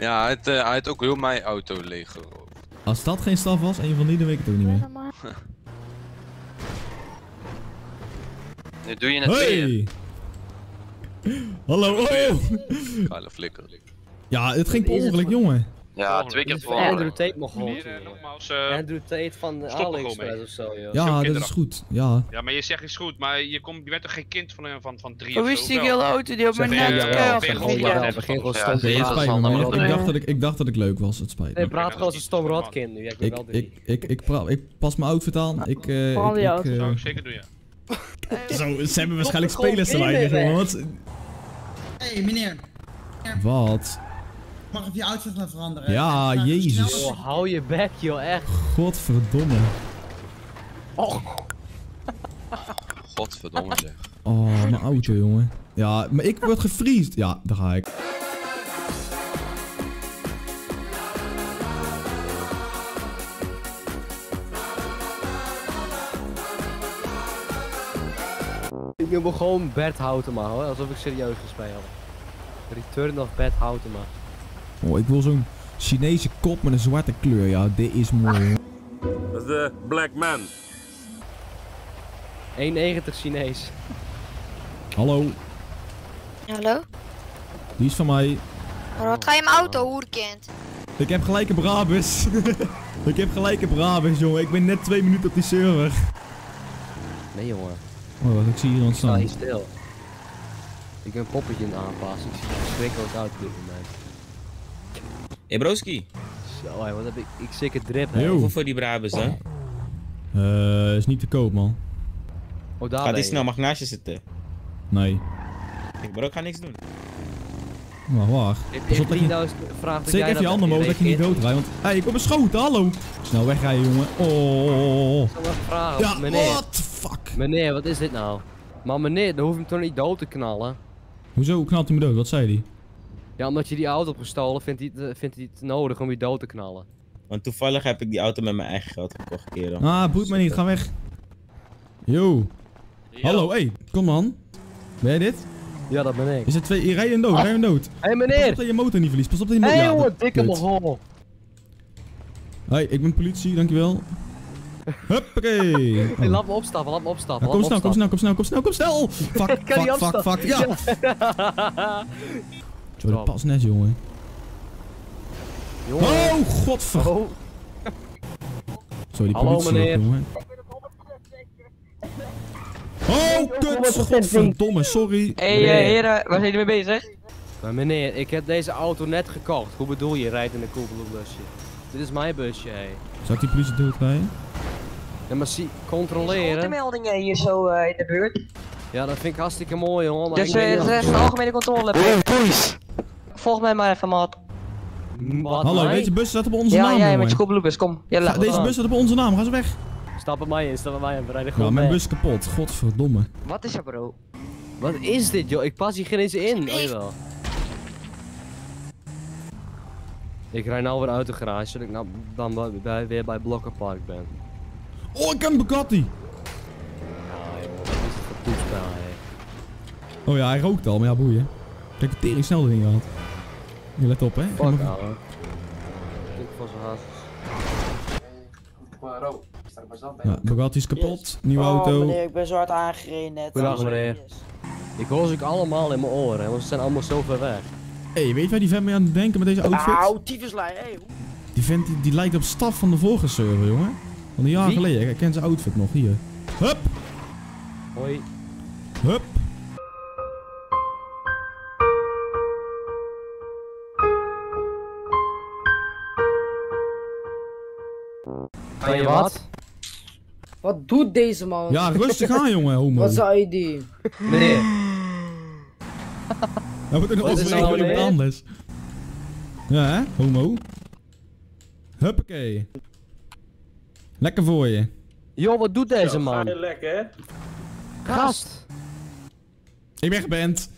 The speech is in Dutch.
Ja, hij had, eh, hij had ook heel mijn auto leeg geroofd. Als dat geen straf was, een van die, dan weet ik het ook niet meer. Nu doe je het weer. Hey! Hallo, oh! Kale flikker. Ja, het ging per ongeluk, jongen. Ja, twee keer voor. Andrew Tate mag gewoon. Meneer, eh, nogmaals, eh, Andrew Tate van AliExpress of zo, joh. Ja, dat is goed. Ja. ja, maar je zegt is goed, maar je, komt, je bent toch geen kind van, een- van, van drie Hoe of is zo? die wel? hele auto die op mijn nek eh, dat is allemaal Ik dacht, dat ik, ik dacht dat ik leuk was. Het spijt Nee, me. praat gewoon als een stom rotkind nu. Ik ben Ik, wel drie. ik, ik, ik, pra- ik pas mijn outfit aan. Ik, eh die eh, Zou ik zeker doen, ja. Zo, ze hebben waarschijnlijk spelers te jongen. Wat? Hé hey, meneer, Wat? Mag ik je outfit maar veranderen? Ja, jezus. snel- Oh, hou je bek, joh, echt. Godverdomme. Godverdomme zeg. Oh, mijn auto, jongen. Ja, maar ik word gefriesd. Ja, daar ga ik. Ik noem me gewoon Bert Houtema, hoor. Alsof ik serieus gespeeld. Return of Bert Houtema. Oh, ik wil zo'n Chinese kop met een zwarte kleur. Ja, dit is mooi. Dat is de Black Man. 1,90 Chinees. Hallo, Hallo? die is van mij. Maar wat ga je in mijn auto, hoerkind? Ik heb gelijk een Brabus. ik heb gelijk een Brabus, jongen. Ik ben net twee minuten op die server. Nee, jongen. Oh, wat, ik zie hier iemand Sta staan. hier stil. Ik ben een poppetje in de aanpassen. Ik zie verschrikkelijk uit op dit moment. Hey broski, Zo, hé, wat heb ik? Ik zeker drip, hè. Hoeveel voor die Brabus hè? Eh, is niet te koop, man. Oh, daar Ga ben die snel, mag naast je zitten. Nee. Ik bro, ik ga niks doen. Maar waar? Ik Pas op heb dat je... 10.000 vraag dat Steek jij even je handen omhoog dat je niet doodrijdt. Want... Hé, hey, ik word beschoten, hallo. Snel wegrijden, jongen. Oh. Ik zal wel vragen, Ja, meneer. what the fuck? Meneer, wat is dit nou? Maar meneer, dan hoef je hem toch niet dood te knallen? Hoezo knalt hij me dood? Wat zei hij? Ja, omdat je die auto hebt gestolen, vindt hij, het, eh, vindt hij het nodig om je dood te knallen. Want toevallig heb ik die auto met mijn eigen geld gekocht, kerel. Ah, boeit mij niet. Ga weg. Yo. Hallo, hé. Hey, kom dan. Ben jij dit? Ja, dat ben ik. Is het twee... Je rijdt hem dood, rij hem dood. Hé hey, Pas op meneer! dat je motor niet verliest. Pas op dat je Hé motor... hey, Ja, jongen, dat- dikke mogol! Hoi, ik ben politie, dankjewel. Huppakee. Hey, laat me opstappen, laat me opstappen. Ja, kom laat me snel, kom snel, kom snel, kom snel, kom snel! Fuck, Ik kan niet fuck, fuck, fuck, ja! Zo, dat past net, jongen. Jongen. Oh, godver... Oh, Zo, die Hallo, politie, meneer. jongen. Oh, kut, godverdomme, sorry. Hé, hey, Nee. heren, waar zijn jullie mee bezig? maar meneer, ik heb deze auto net gekocht. Hoe bedoel je, rijdt in een Coolblue busje? Dit is mijn busje, hé. Zou ik die politie doodrijden? Ja, maar zie, controleren. meldingen hier zo eh, in de buurt. Ja, dat vind ik hartstikke mooi, jongen. Maar Dus eh, het is een algemene controle. Volg mij maar even, maat. Wat, Hallo, mij? deze bus staat op onze Ja, naam, jij met je Coolbluebus, kom. Ja, Deze bus staat op onze naam, ga ze weg. Stap bij mij in, stap bij mij in. We rijden Ja, gewoon mijn weg. bus is kapot, godverdomme. Wat is er, bro? Wat is dit, joh? Ik pas hier geen eens in. Oh, jawel. Ik rij nou weer uit de garage, zodat ik nou dan bij, bij- weer bij Blokkenpark ben. Oh, ik heb een Bugatti. Het hé. Oh ja, hij rookt al, maar ja, boeien. Kijk, de tering snel erin gehad. Je let op, hè. Fuck, ouwe. Ik zijn haast. Ja, Bugatti is kapot, nieuwe Oh, auto. meneer, ik ben zo hard aangereden net. Goedendag, meneer. Ik hoor ze ook allemaal in mijn oren, want ze zijn allemaal zo ver weg. Hé, hey, weet je waar die vent mee aan het denken met deze outfit? Auw, tyfuslijn, hé. Die vent die, die lijkt op staf van de vorige server, jongen. Van een jaar Wie? geleden. Ik ken zijn outfit nog, hier. Hup, Hoi. Hup. Kan je wat? Wat doet deze man? Ja, rustig aan, jongen, homo. Wat is zijn ID? Meneer. Hij wordt nou, voor iemand anders. Ja, hè, homo. Huppakee. Lekker voor je. Joh, wat doet deze man? lekker, hè? Gast. Ik ben geband.